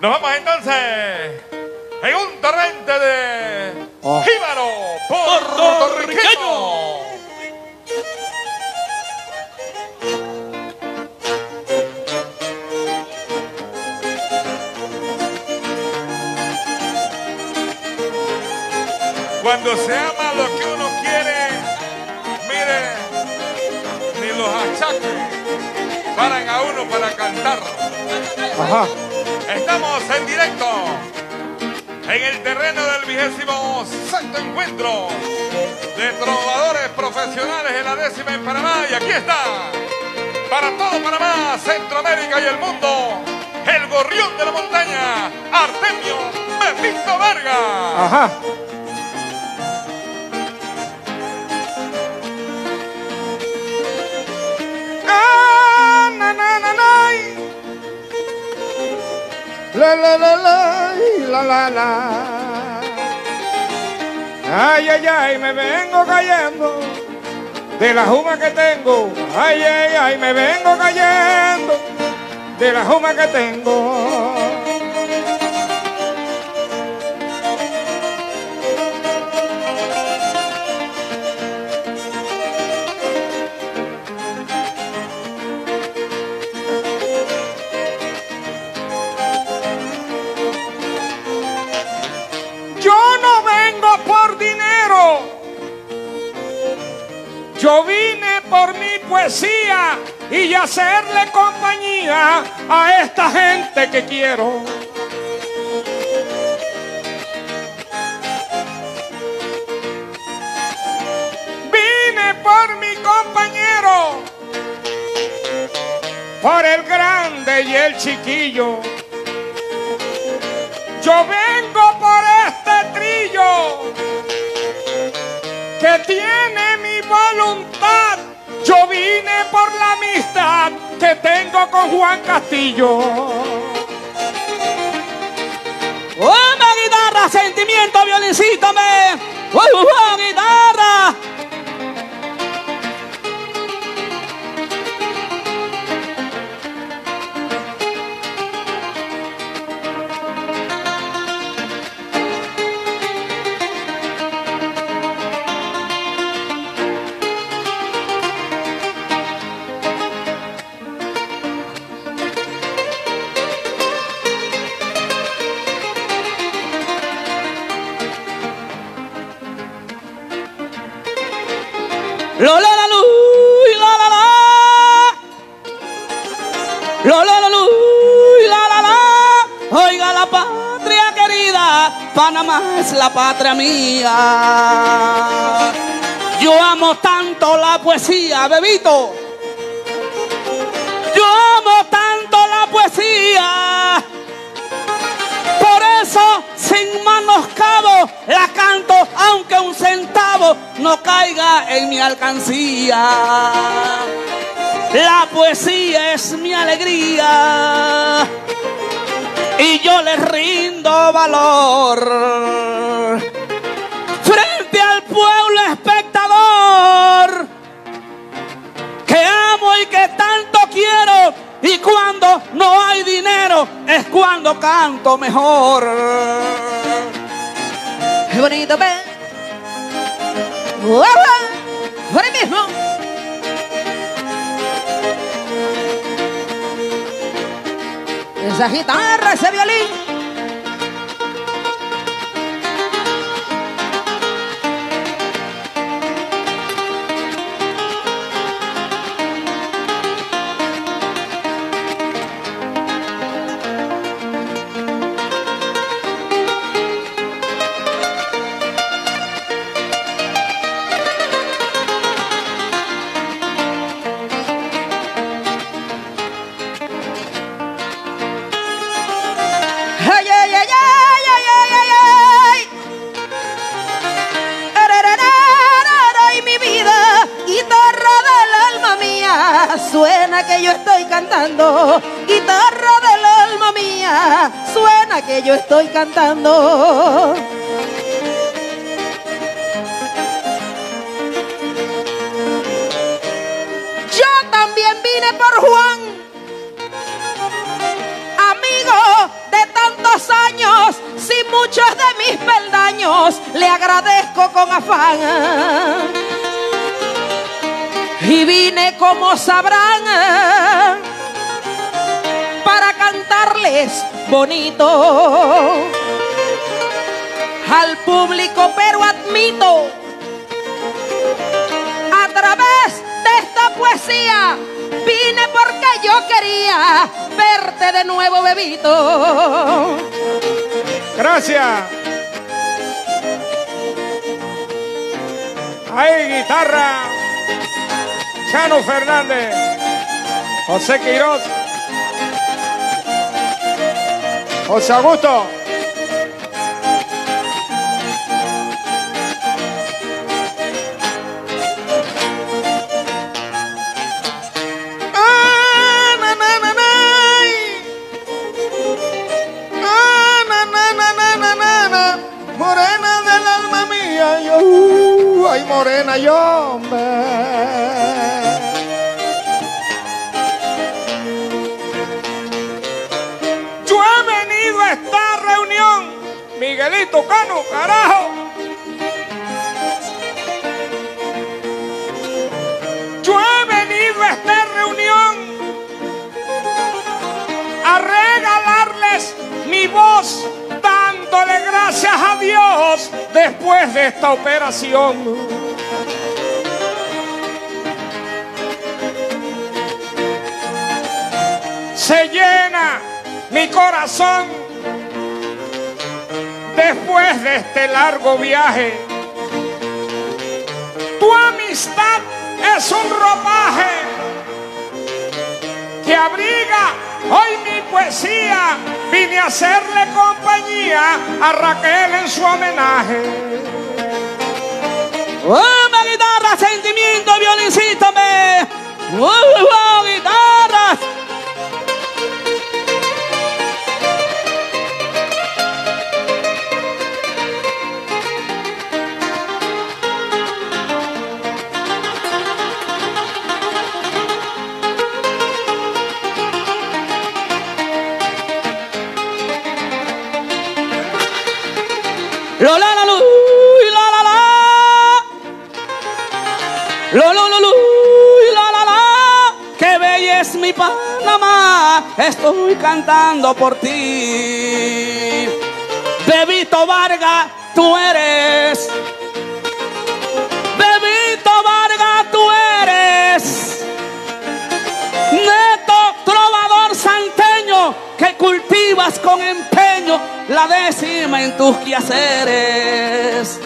Nos vamos entonces en un torrente de Oh. jíbaro puertorriqueño. Cuando se ama lo que uno quiere, mire, ni los achaques paran a uno para cantar. Ajá. Estamos en directo en el terreno del vigésimo sexto encuentro de trovadores profesionales en la décima en Panamá. Y aquí está, para todo Panamá, Centroamérica y el mundo, el gorrión de la montaña, Artemio Pepito Vargas. Ajá. Ay, ay, ay, me vengo cayendo de la juma que tengo. Ay, ay, ay, me vengo cayendo de la juma que tengo. A esta gente que quiero. Vine por mi compañero, por el grande y el chiquillo. Yo vengo por este trillo que tiene mi voluntad. Yo vine por la amistad que tengo con Juan Castillo. ¡Una guitarra, sentimiento, violincito, me! ¡Una guitarra! Es la patria mía. Yo amo tanto la poesía, bebito. Yo amo tanto la poesía. Por eso, sin manoscabo, la canto, aunque un centavo no caiga en mi alcancía. La poesía es mi alegría y yo le rindo valor frente al pueblo espectador que amo y que tanto quiero. Y cuando no hay dinero es cuando canto mejor. Qué bonito, ve. Guau, guau. Ahora mismo. Esa guitarra, ese violín. cantando. Yo también vine por Juan, amigo de tantos años, sin muchos de mis peldaños, le agradezco con afán. Y vine como sabrán para cantarles bonito al público, pero admito a través de esta poesía vine porque yo quería verte de nuevo, bebito. Gracias. Ahí guitarra. Chano Fernández. José Quiroz. José Augusto. Miguelito Cano, carajo. Yo he venido a esta reunión a regalarles mi voz, dándole gracias a Dios después de esta operación. Se llena mi corazón después de este largo viaje. Tu amistad es un ropaje que abriga hoy mi poesía. Vine a hacerle compañía a Raquel en su homenaje. Una guitarra, sentimiento, violincito, me. Uh, guitarras. Lo la la lu, la la la. Lo lo lo lu, la la la. Qué bella es mi Panamá. Estoy cantando por ti. Bebito Vargas, tú eres. Bebito Vargas, tú eres. Neto trovador santeño que cultivas con empeño la décima en tus quehaceres.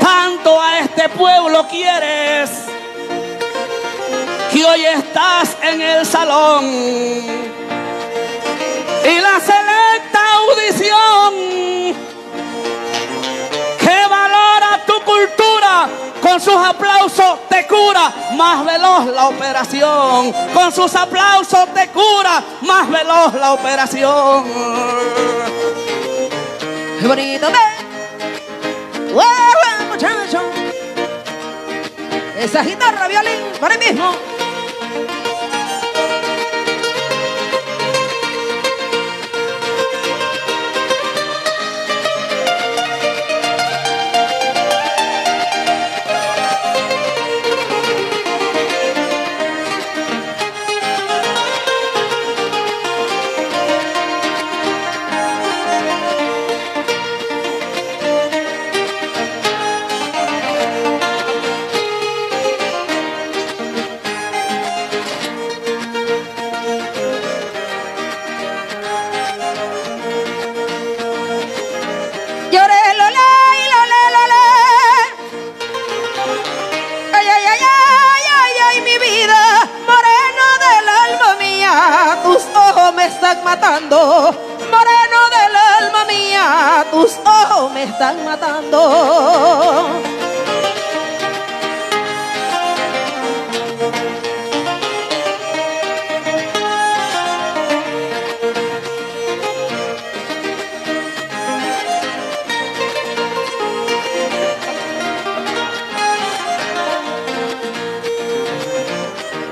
Tanto a este pueblo quieres que hoy estás en el salón. Y la selecta audición que valora tu cultura con sus aplausos te cura más veloz la operación. Con sus aplausos te cura más veloz la operación bonito, ve. Muchacho. Esa guitarra, violín, por ahí mismo. Me están matando. Moreno del alma mía, tus ojos me están matando.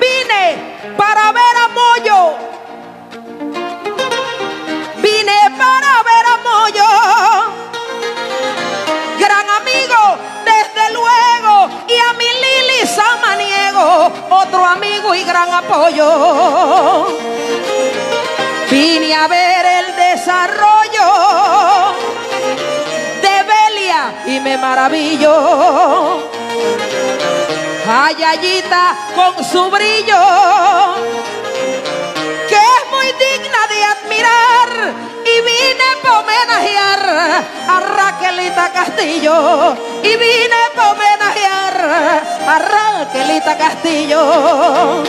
Vine para ver apoyo. Vine a ver el desarrollo de Belia y me maravillo. Ayayita con su brillo, que es muy digna de admirar. Y vine para homenajear a Raquelita Castillo. Y vine para a Raquelita Castillo.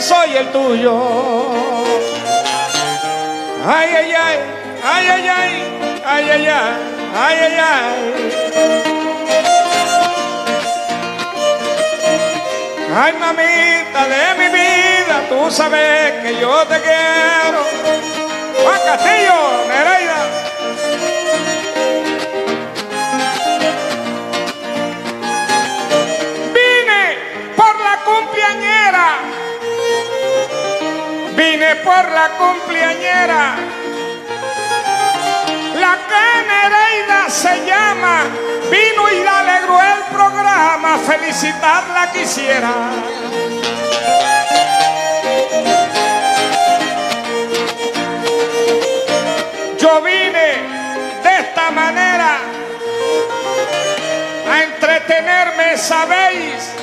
Soy el tuyo. Ay, ay, ay, ay, ay, ay, ay, ay, ay, ay, ay, ay. Ay, mamita de mi vida, tú sabes que yo te quiero. Juan Castillo, Nereida. La cumpleañera. La que Nereida se llama. Vino y le alegró el programa. Felicitarla quisiera. Yo vine de esta manera a entretenerme, ¿sabéis?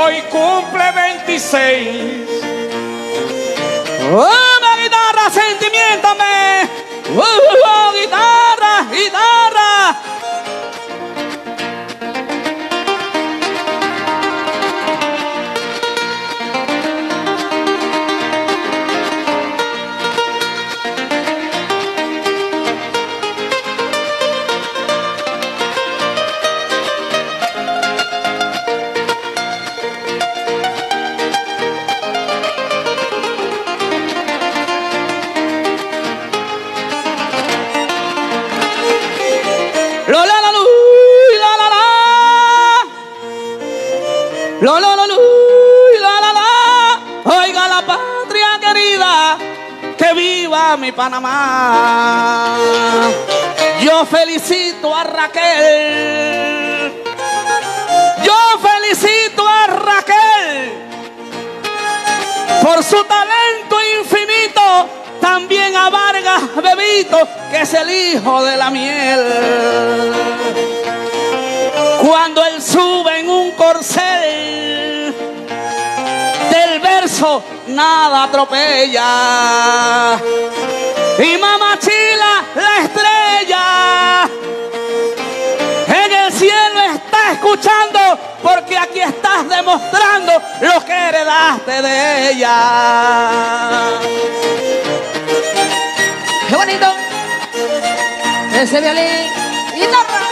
Hoy cumple 26. ¡Oh, guitarra, sentimiento, me! ¡Oh, oh, guitarra, guitarra! Panamá. Yo felicito a Raquel. Yo felicito a Raquel por su talento infinito. También a Vargas Bebito, que es el hijo de la miel. Cuando él sube en un corcel, del verso nada atropella. Y Mamá Chila, la estrella, en el cielo está escuchando, porque aquí estás demostrando lo que heredaste de ella. ¡Qué bonito! Ese violín. Guitarra. guarra.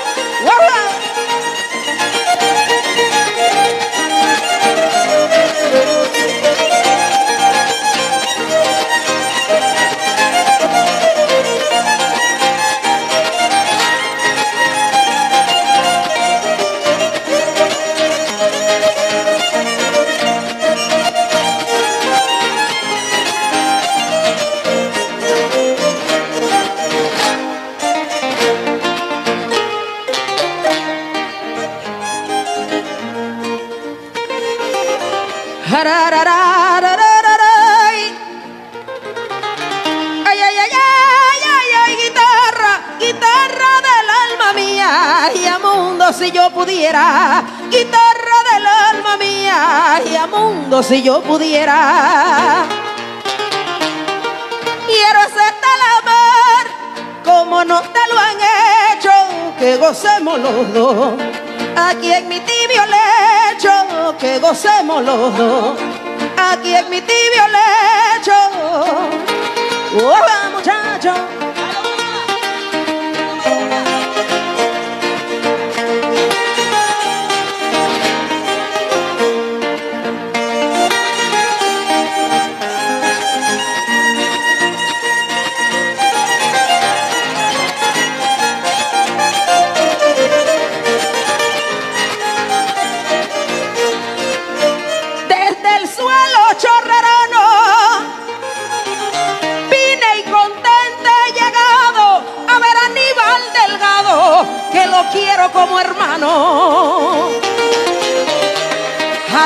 Ay, ay, ay, ay, ay, ay, guitarra, guitarra del alma mía. Y a mundo si yo pudiera, guitarra del alma mía. Ay, a mundo si yo pudiera. Quiero hacerte el amor como no te lo han hecho, que gocemos los dos. Aquí en mi que gocemos los dos. Aquí en mi tibio lecho.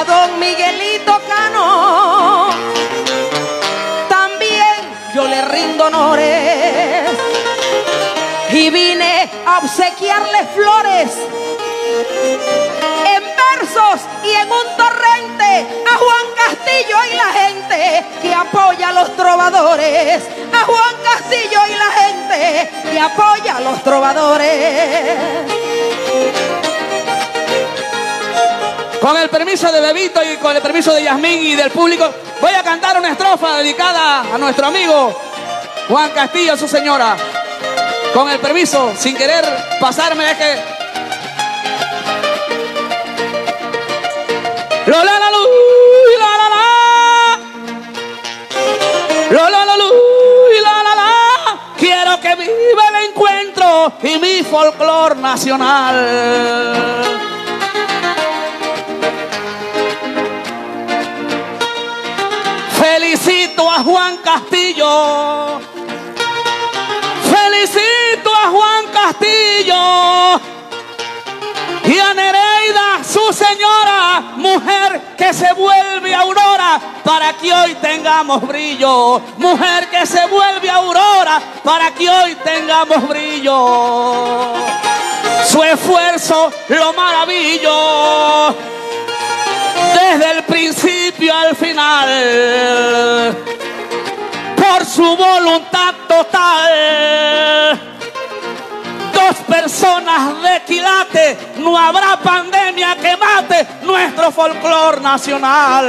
Don Miguelito Cano también yo le rindo honores y vine a obsequiarle flores en versos y en un torrente a Juan Castillo y la gente que apoya a los trovadores. A Juan Castillo y la gente que apoya a los trovadores. Con el permiso de Bebito y con el permiso de Yasmín y del público, voy a cantar una estrofa dedicada a nuestro amigo Juan Castillo, su señora. Con el permiso, sin querer pasarme, es que. Lo la la lu, la la la. La la la la. Quiero que viva el encuentro y mi folclor nacional. Felicito a Juan Castillo. Felicito a Juan Castillo. Y a Nereida, su señora, mujer que se vuelve aurora para que hoy tengamos brillo. Mujer que se vuelve aurora para que hoy tengamos brillo. Su esfuerzo lo maravillo desde el principio al final, por su voluntad total. Dos personas de quilate, no habrá pandemia que mate nuestro folclor nacional.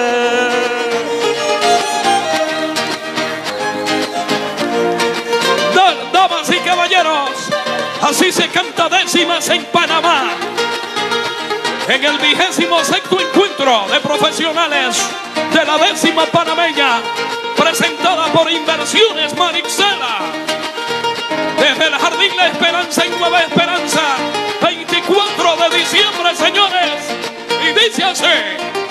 Da- Damas y caballeros, así se canta décimas en Panamá. En el vigésimo sexto encuentro de profesionales de la décima panameña, presentada por Inversiones Marixela. Desde el Jardín La Esperanza en Nueva Esperanza, 24 de diciembre, señores. Y dice.